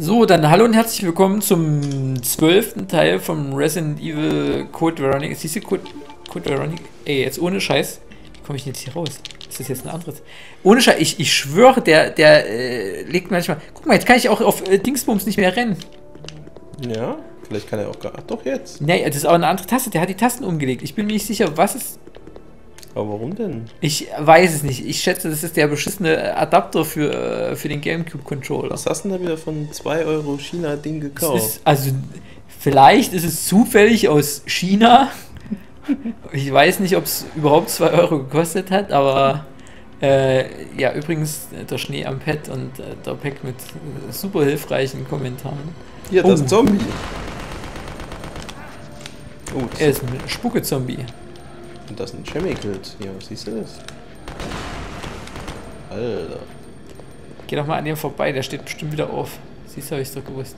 So, dann hallo und herzlich willkommen zum zwölften Teil vom Resident Evil Code Veronica. Siehst du Code, Code Veronica? Ey, jetzt ohne Scheiß. Wie komme ich denn jetzt hier raus? Ist das jetzt ein anderes? Ohne Scheiß, ich, ich schwöre, der, der äh, legt manchmal. Guck mal, jetzt kann ich auch auf äh, Dingsbums nicht mehr rennen. Ja, vielleicht kann er auch gar. Ach doch jetzt. Nee, das ist auch eine andere Taste. Der hat die Tasten umgelegt. Ich bin mir nicht sicher, was ist. Aber warum denn? Ich weiß es nicht. Ich schätze, das ist der beschissene Adapter für, äh, für den GameCube-Controller. Was hast du denn da wieder von 2 Euro China-Ding gekauft? ist, also, vielleicht ist es zufällig aus China. Ich weiß nicht, ob es überhaupt 2 Euro gekostet hat, aber äh, ja, übrigens äh, der Schnee am Pad und äh, der Pack mit äh, super hilfreichen Kommentaren. Hier, das ist Oh. ein Zombie. Oh, Er ist ein Spucke-Zombie. Und das ist ein Chemical. Hier, siehst du das? Alter. Geh doch mal an dem vorbei, der steht bestimmt wieder auf. Siehst du, hab ich's doch gewusst.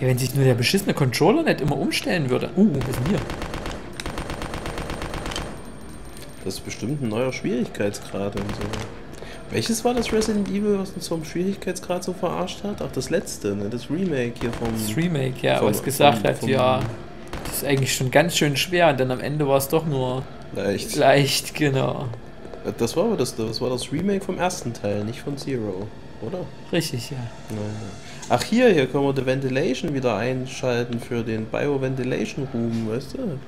Ja, wenn sich nur der beschissene Controller nicht immer umstellen würde. Uh, was ist denn hier? Das ist bestimmt ein neuer Schwierigkeitsgrad und so. Welches war das Resident Evil, was uns vom Schwierigkeitsgrad so verarscht hat? Ach, das letzte, ne? Das Remake hier vom. Das Remake, ja, vom- was gesagt vom- hat, vom- ja, das ist eigentlich schon ganz schön schwer und dann am Ende war es doch nur Leicht. leicht, genau. Das war aber das, das war das Remake vom ersten Teil, nicht von Zero, oder? Richtig, ja. Ach hier, hier können wir die Ventilation wieder einschalten für den Bio-Ventilation Room, weißt du?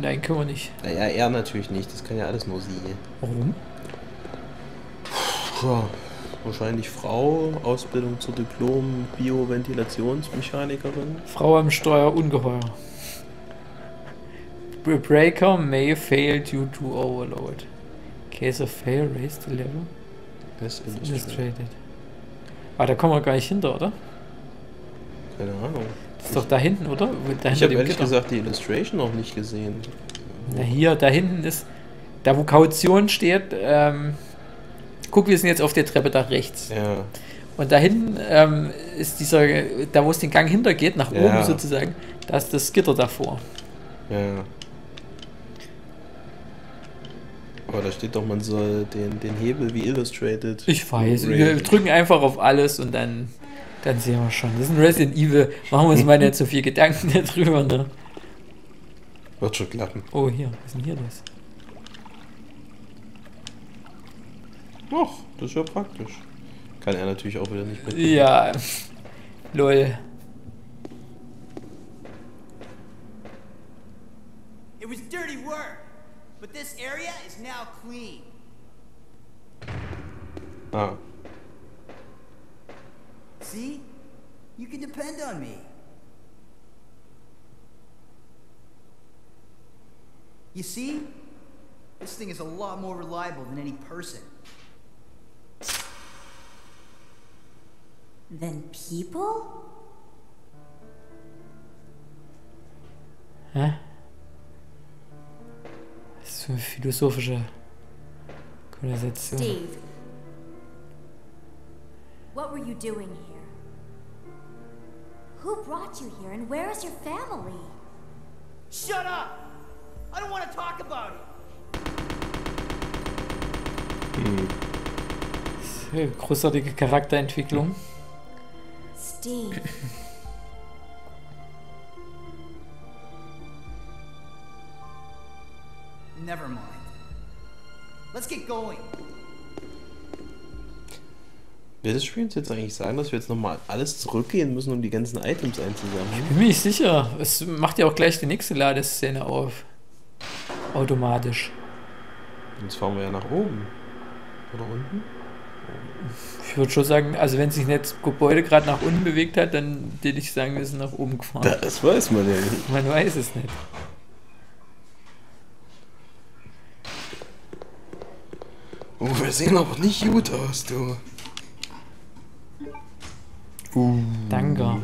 Nein, können wir nicht. Naja, er natürlich nicht, das kann ja alles nur sie. Warum? Ja, wahrscheinlich Frau, Ausbildung zur Diplom-Bioventilationsmechanikerin. Frau am Steuer ungeheuer. Breaker may fail due to overload. Case of fail, raise the level. Ist Illustrated. Ah, da kommen wir gar nicht hinter, oder? Keine Ahnung. Das ist doch da hinten, oder? Da Ich habe ehrlich Gitter. gesagt die Illustration noch nicht gesehen. Na hier, da hinten ist, da wo Kaution steht, ähm, guck, wir sind jetzt auf der Treppe da rechts. Ja, Und da hinten ähm, ist dieser, da wo es den Gang hintergeht, nach Ja. oben sozusagen, da ist das Gitter davor. ja. Aber da steht doch, man soll den, den Hebel wie illustrated. Ich weiß, wir drücken einfach auf alles und dann, dann sehen wir schon. Das ist ein Resident Evil, machen wir uns mal nicht so viel Gedanken darüber, ne? Wird schon klappen. Oh, hier, was ist denn hier los? Ach, das ist ja praktisch. Kann er natürlich auch wieder nicht mit. Ja, lol. It was dirty work, but this area is now clean. Ah, See? You can depend on me. You see? This thing is a lot more reliable than any person. Than people? Hä? Das ist für eine philosophische Konversation. Steve. What were you doing here? Who brought you here and where is your family? Shut up! I don't want to talk about it. Ja, Großartige Charakterentwicklung. Steve. Never mind. Let's get going. will das Spiel uns jetzt eigentlich sagen, dass wir jetzt nochmal alles zurückgehen müssen, um die ganzen Items einzusammeln? Bin mir nicht sicher. Es macht ja auch gleich die nächste Ladeszene auf. Automatisch. Jetzt fahren wir ja nach oben. Oder unten? Ich würde schon sagen, also wenn sich nicht das Gebäude gerade nach unten bewegt hat, dann würde ich sagen, wir sind nach oben gefahren. Das weiß man ja nicht. Man weiß es nicht. Oh, wir sehen aber nicht gut aus, du. Uh. Danke.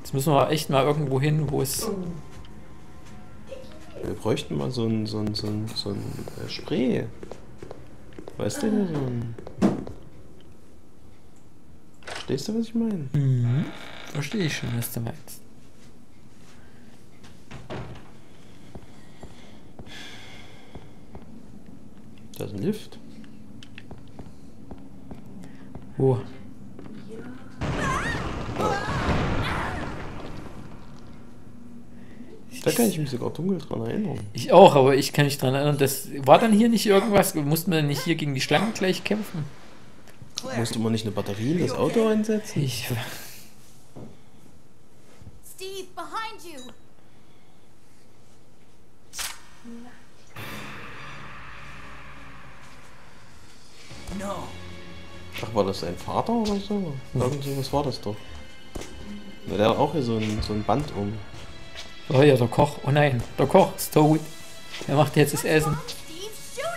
Jetzt müssen wir echt mal irgendwo hin, wo es. Wir bräuchten mal so ein, so ein, so ein, so ein äh, Spray. Weißt du, so ein. Verstehst du, was ich meine? Mhm. Verstehe ich schon, was du meinst. Da ist ein Lift. Wo? Da kann ich mich sogar dunkel dran erinnern. Ich auch, aber ich kann mich dran erinnern. Das war dann hier nicht irgendwas? Mussten man nicht hier gegen die Schlangen gleich kämpfen? Musste man nicht eine Batterie in das Auto einsetzen? Ich. Steve, behind you! No. Ach, war das sein Vater oder so? Irgend so was war das doch. Na, Der hat auch hier so ein, so ein Band um. oh ja, der Koch, oh nein, der Koch ist tot. Er macht jetzt das Essen. Steve, shoot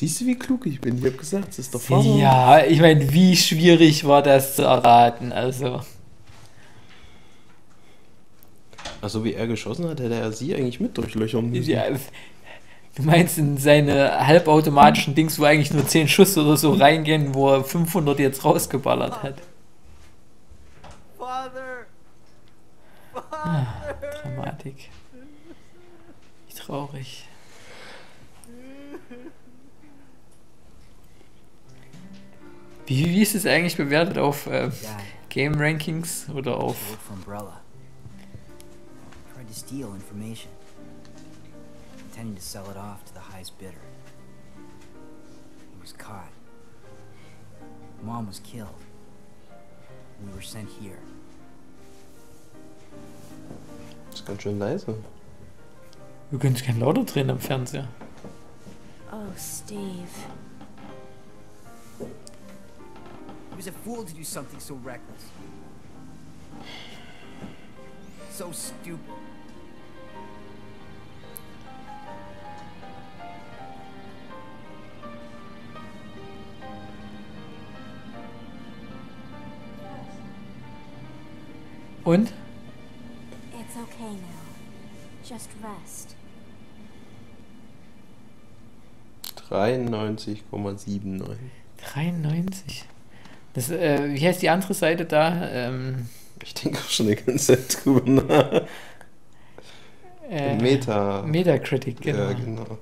Siehst du, wie klug ich bin? Ich hab gesagt, es ist der Vater. Ja, ich meine, wie schwierig war das zu erraten? Also, Also wie er geschossen hat, hätte er sie eigentlich mit durchlöchern müssen. ja, du meinst in seine halbautomatischen Dings, wo eigentlich nur 10 Schuss oder so reingehen, wo er 500 jetzt rausgeballert hat. Father! Dramatik. Wie traurig. Wie, wie ist es eigentlich bewertet auf äh, Game Rankings oder auf. work for Umbrella. Tried to steal information. Intending to sell it off to the highest bidder. He was caught. Mom was killed. We were sent here. Das ist ganz schön leise. Wir können es kein lauter drehen am Fernseher. Oh, Steve. Was a fool to do something so reckless. So stupid. Und? It's okay now. Just rest. 93,79. 93. Das, äh, wie heißt die andere Seite da? Ähm, Ich denke auch schon die ganze Zeit drüber nach. äh, Meta. Metacritic, genau. Ja, genau.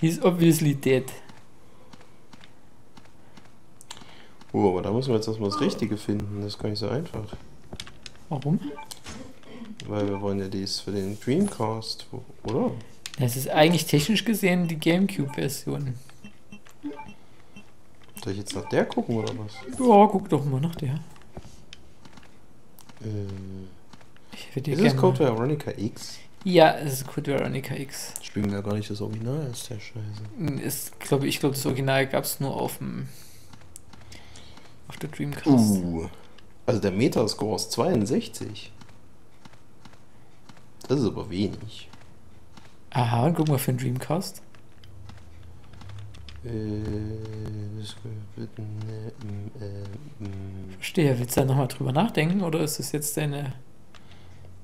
He's obviously dead. Oh, aber da müssen wir jetzt erstmal das Richtige finden. Das ist gar nicht so einfach. Warum? Weil wir wollen ja dies für den Dreamcast, oder? Das ist eigentlich technisch gesehen die Gamecube-Version. Soll ich jetzt nach der gucken oder was? Ja, guck doch mal nach der. Äh, Ich würde ist es Code Veronica X? Ja, es ist Code Veronica X. Spielen wir gar nicht das Original, ist der Scheiße. Ist, glaub, ich glaube, das Original gab es nur auf dem auf der Dreamcast. Uh. Also der Metascore ist 62. Das ist aber wenig. Aha, und guck mal für den Dreamcast. Äh, das wird, ne, mm, äh, mm. Verstehe, willst du da nochmal drüber nachdenken oder ist das jetzt deine,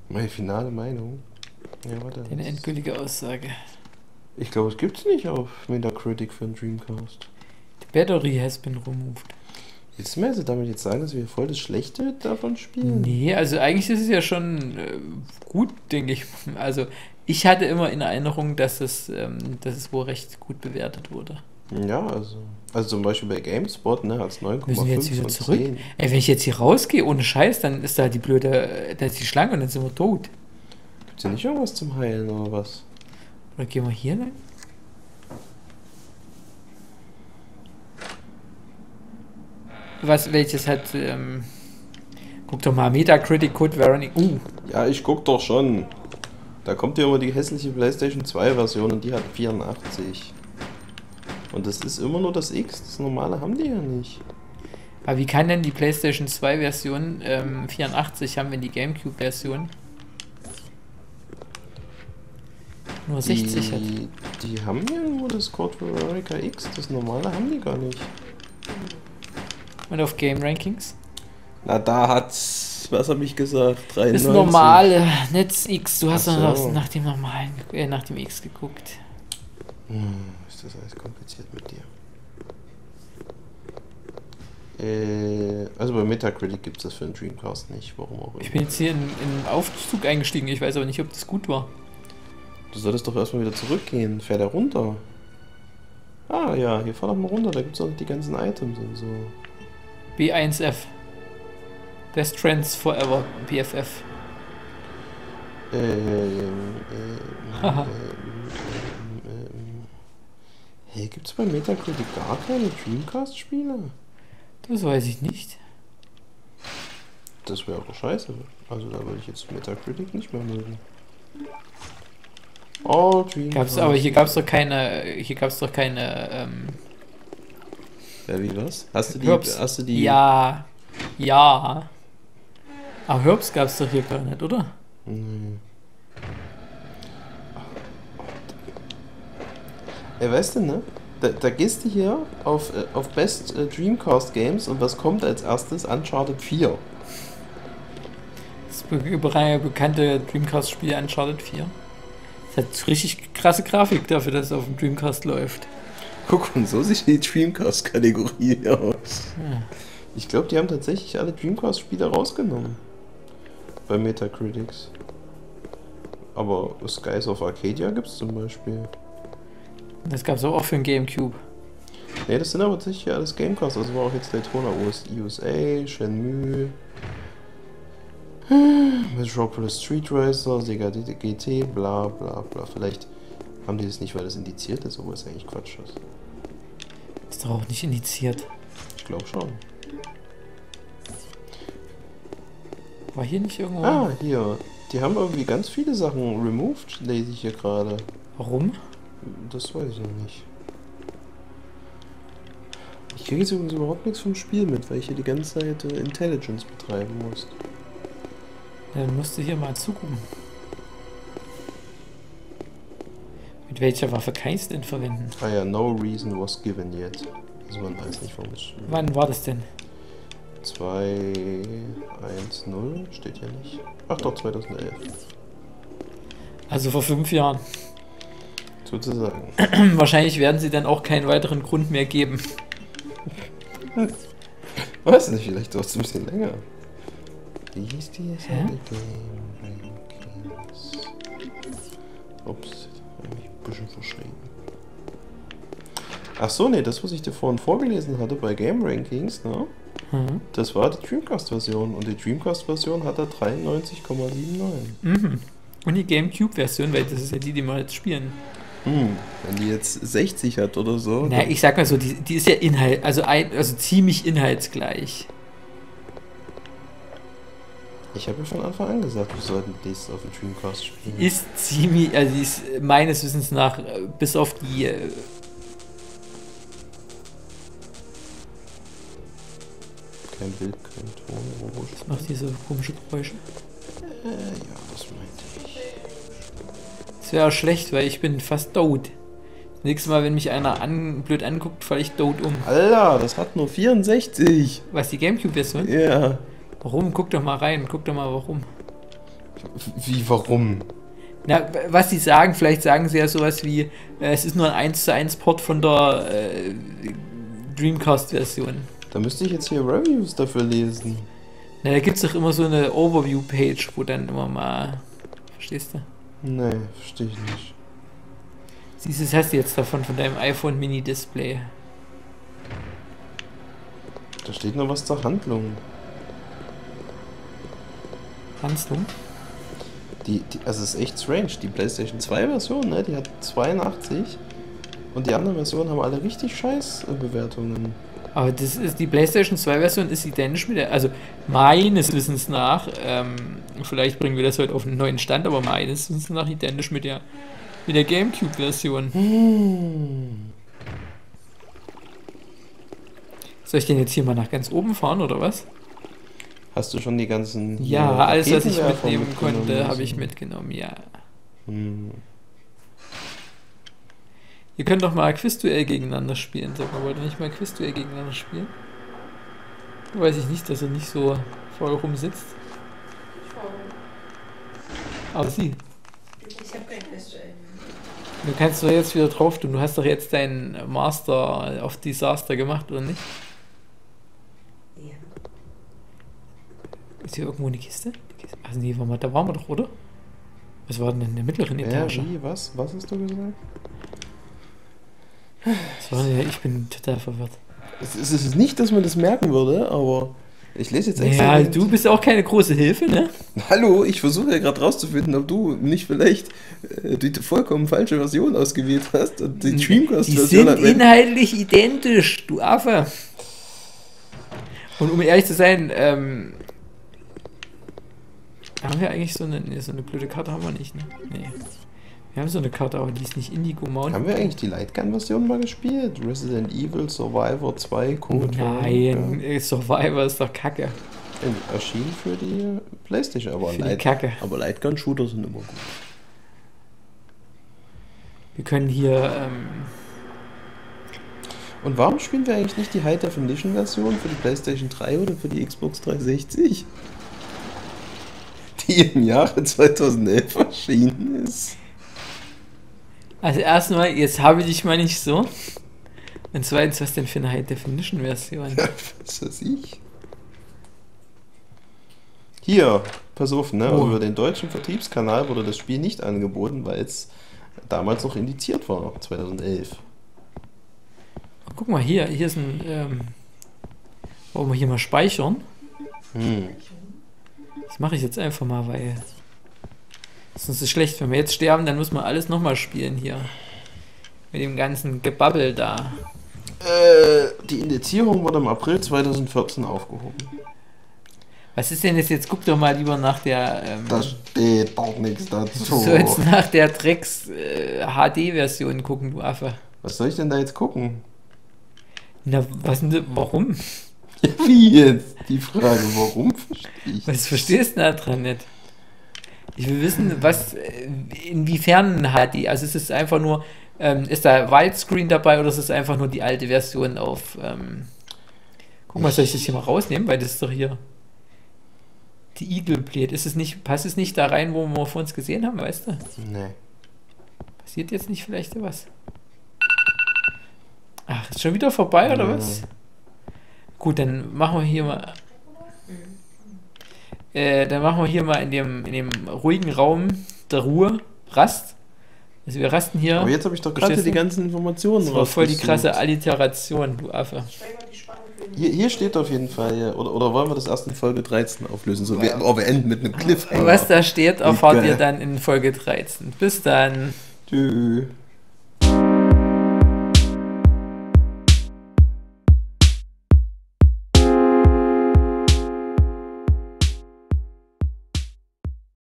Meine finale Meinung. Ja, warte. deine endgültige Aussage? Ich glaube, es gibt's nicht auf Metacritic für einen Dreamcast. The battery has been removed. Jetzt mir also damit jetzt sagen, dass wir voll das Schlechte davon spielen? Nee, also eigentlich ist es ja schon äh, gut, denke ich. Also ich hatte immer in Erinnerung, dass es, ähm, dass es wohl recht gut bewertet wurde. Ja, also. Also zum Beispiel bei GameSpot, ne, als 9,5 Müssen wir jetzt wieder zurück? 10. Ey, wenn ich jetzt hier rausgehe ohne Scheiß, dann ist da die blöde, da ist die Schlange und dann sind wir tot. Gibt's ja nicht irgendwas zum Heilen oder was? Oder gehen wir hier lang? Was, welches hat, ähm, guck doch mal, Metacritic Code Veronica, uh, Ja, ich guck doch schon. Da kommt ja immer die hässliche PlayStation 2 Version und die hat 84. Und das ist immer nur das X, das normale haben die ja nicht. Aber wie kann denn die PlayStation 2 Version ähm, 84 haben, wenn die GameCube Version nur 60 hat? die, die haben ja nur das Code Veronica X, das normale haben die gar nicht. Und auf Game Rankings? Na, da hat's, was habe ich gesagt? 93. Das normale Netz X. Du hast so. nach, nach dem normalen, äh, nach dem X geguckt. Hm, ist das alles kompliziert mit dir? Äh, also bei Metacritic gibt es das für den Dreamcast nicht, warum auch immer. Ich bin jetzt hier in, in einen Aufzug eingestiegen. Ich weiß aber nicht, ob das gut war. Du solltest doch erstmal wieder zurückgehen. Fähr da runter. Ah ja, hier fahr doch mal runter, da gibt es auch die ganzen Items und so. B1F. Best Friends Forever. BFF. Ähm, ähm, ähm. Hey, gibt's bei Metacritic gar keine Dreamcast-Spiele? Das weiß ich nicht. Das wäre doch scheiße. Also da würde ich jetzt Metacritic nicht mehr mögen. All Dreamcast. Gab's, aber hier gab es doch keine, hier gab es doch keine, ähm, Ja, wie was? Hast du die, Herbs. hast du die ja, ja. Aber Herbs gab es doch hier gar nicht, oder? Nee. Ey, weißt du, ne? Da, da gehst du hier auf, äh, auf Best äh, Dreamcast Games und was kommt als erstes? Uncharted 4. Das be be bekannte Dreamcast-Spiel Uncharted 4. Das hat richtig krasse Grafik dafür, dass es auf dem Dreamcast läuft. Guck, und so sieht die Dreamcast-Kategorie aus. Ja. Ich glaube, die haben tatsächlich alle Dreamcast-Spiele rausgenommen. Bei Metacritics. Aber Skies of Arcadia gibt es zum Beispiel. Das gab es auch für den Gamecube. Ne, das sind aber tatsächlich alles Gamecast. Also war auch jetzt Daytona US USA, Shenmue, Metropolis Street Racer, Sega GT, bla bla bla. Vielleicht haben die das nicht, weil das indiziert ist, obwohl es eigentlich Quatsch ist. Ist doch auch nicht indiziert. Ich glaube schon. War hier nicht irgendwo? Ah, hier. Die haben irgendwie ganz viele Sachen removed, lese ich hier gerade. Warum? Das weiß ich noch nicht. Ich kriege jetzt übrigens überhaupt nichts vom Spiel mit, weil ich hier die ganze Zeit äh, Intelligence betreiben muss. Dann musst du hier mal zugucken. Mit welcher Waffe kann ich es denn verwenden? Ah ja, no reason was given yet. Also man weiß nicht, warum es Wann war das denn? 2, 1, 0 steht ja nicht. Ach doch, 2011. Also vor fünf Jahren. Sozusagen. Wahrscheinlich werden sie dann auch keinen weiteren Grund mehr geben. Weiß nicht, vielleicht dauert es ein bisschen länger. Wie hieß die jetzt? Ups, hab ich mich ein bisschen verschrieben. Ach so, nee, das, was ich dir vorhin vorgelesen hatte bei Game Rankings, ne? Mhm. Das war die Dreamcast-Version und die Dreamcast-Version hat da 93,79. Mhm. Und die Gamecube-Version, weil das ist ja die, die wir jetzt spielen. Hm, wenn die jetzt 60 hat oder so. Na, ich sag mal so, die, die ist ja Inhalt, also, ein, also ziemlich inhaltsgleich. Ich habe ja von Anfang an gesagt, wir sollten das auf dem Dreamcast spielen. Ist ziemlich, also die ist meines Wissens nach, äh, bis auf die äh, Kein Bild, kein Ton, wo Was macht diese komische Geräusche? Äh, ja, das meinte ich. Das wäre schlecht, weil ich bin fast tot. Das nächste Mal, wenn mich einer an, blöd anguckt, falle ich tot um. Alter, das hat nur 64. Was, die Gamecube-Version? Ja. Warum? Guck doch mal rein, guck doch mal warum. Wie, warum? Na, was sie sagen, vielleicht sagen sie ja sowas wie, äh, es ist nur ein 1 zu 1 Port von der äh, Dreamcast-Version. Da müsste ich jetzt hier Reviews dafür lesen. Na, da gibt es doch immer so eine Overview-Page, wo dann immer mal. Verstehst du? Nee, verstehe ich nicht. Siehst du, das hast du jetzt davon, von deinem iPhone Mini-Display. Da steht noch was zur Handlung. Du? Die, die, also es ist echt strange. Die PlayStation 2 Version, ne, die hat 82 und die anderen Versionen haben alle richtig scheiß Bewertungen. Aber das ist die PlayStation 2 Version ist identisch mit der, also meines Wissens nach, ähm, vielleicht bringen wir das heute auf einen neuen Stand, aber meines Wissens nach identisch mit der mit der GameCube Version. Hm. Soll ich den jetzt hier mal nach ganz oben fahren oder was? Hast du schon die ganzen. Ja, hier alles, was ich mitnehmen konnte, habe ich mitgenommen, ja. Hm. Ihr könnt doch mal Quizduell gegeneinander spielen. Sag mal, wollt ihr nicht mal Quizduell gegeneinander spielen? Weiß ich nicht, dass er nicht so voll rumsitzt. Aber sie. Ich habe kein Quizduell. Du kannst doch jetzt wieder drauf tun. Du hast doch jetzt deinen Master auf Disaster gemacht, oder nicht? Ja. Ist hier irgendwo eine Kiste? Die Kiste? Also nee, da waren wir doch, oder? Was war denn in der mittleren Ja, Etage? wie? Was? Was hast du gesagt? Denn, ich bin total verwirrt. Es ist, es ist nicht, dass man das merken würde, aber ich lese jetzt extra. Ja, du bist auch keine große Hilfe, ne? Hallo, ich versuche ja gerade rauszufinden, ob du nicht vielleicht äh, die vollkommen falsche Version ausgewählt hast und die Die Dreamcast-Version sind hat- inhaltlich identisch, du Affe. Und um ehrlich zu sein, ähm, haben wir eigentlich so eine, nee, so eine blöde Karte haben wir nicht, ne? Nee. Wir haben so eine Karte, aber die ist nicht Indigo Mountain. Haben wir eigentlich die Lightgun-Version mal gespielt? Resident Evil Survivor 2 Code Nein, äh, Survivor ist doch kacke. Ja, Erschien für die Playstation, aber, Für Light, Kacke. aber Lightgun-Shooter sind immer gut. Wir können hier, ähm, Und warum spielen wir eigentlich nicht die High Definition Version für die PlayStation 3 oder für die Xbox 360? Die im Jahre 2011 erschienen ist. Also erstmal, jetzt habe ich dich mal nicht so. Und zweitens, was denn für eine High-Definition-Version? Was weiß ich? Hier, pass auf, ne? Oh. Über den deutschen Vertriebskanal wurde das Spiel nicht angeboten, weil es damals noch indiziert war, 2011. Guck mal, hier, hier ist ein, ähm, wollen wir hier mal speichern? Hm. Das mache ich jetzt einfach mal, weil sonst ist es schlecht. Wenn wir jetzt sterben, dann muss man alles nochmal spielen hier. Mit dem ganzen Gebabbel da. Äh, die Indizierung wurde im April 2014 aufgehoben. Was ist denn jetzt? Jetzt guck doch mal lieber nach der. Ähm, Da steht doch nichts dazu. du sollst nach der Drecks äh, HD-Version gucken, du Affe. Was soll ich denn da jetzt gucken? Na, was denn? Warum? Wie jetzt? Die Frage, warum verstehe ich Was verstehst du da dran nicht? Ich will wissen, was, äh, inwiefern HD, also ist es einfach nur, ähm, ist da Widescreen dabei oder ist es einfach nur die alte Version auf, ähm, guck mal, soll ich das hier mal rausnehmen, weil das ist doch hier die Eagle Blade, ist es nicht, passt es nicht da rein, wo wir vor uns gesehen haben, weißt du? Nee. Passiert jetzt nicht vielleicht was? Ach, ist schon wieder vorbei oder Ja. was? Gut, dann machen wir hier mal. Äh, dann machen wir hier mal in dem, in dem ruhigen Raum der Ruhe Rast. Also wir rasten hier. Aber jetzt habe ich doch gerade die du? ganzen Informationen das war voll die krasse Alliteration, du Affe. Hier, hier steht auf jeden Fall, ja, oder, oder wollen wir das erst in Folge 13 auflösen? So, wir, oh, wir enden mit einem Cliffhanger. Was da steht, erfahrt ihr dann in Folge 13. Bis dann. Tschüss.